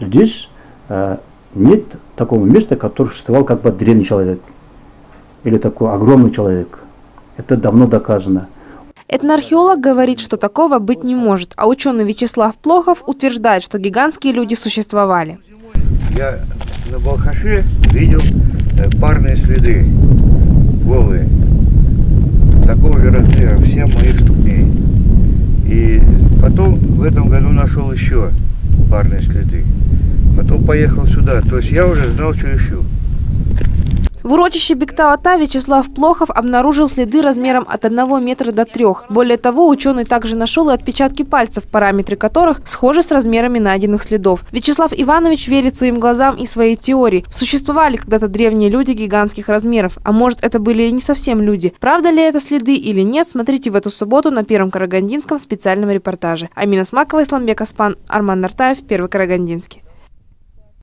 здесь э, нет такого места, которое существовал как бы древний человек или такой огромный человек. Это давно доказано. Этноархеолог говорит, что такого быть не может, а ученый Вячеслав Плохов утверждает, что гигантские люди существовали. Я на Балхаше видел э, парные следы, голые, такого же размера, всем моих ступней. И потом в этом году нашел еще парные следы. Поехал сюда. То есть я уже знал, что ищу. В урочище Бектауата Вячеслав Плохов обнаружил следы размером от 1 метра до 3. Более того, ученый также нашел и отпечатки пальцев, параметры которых схожи с размерами найденных следов. Вячеслав Иванович верит своим глазам и своей теории. Существовали когда-то древние люди гигантских размеров. А может, это были и не совсем люди. Правда ли это следы или нет, смотрите в эту субботу на Первом Карагандинском специальном репортаже. Амина Смакова, Исламбек Аспан, Арман Нартаев, Первый Карагандинский.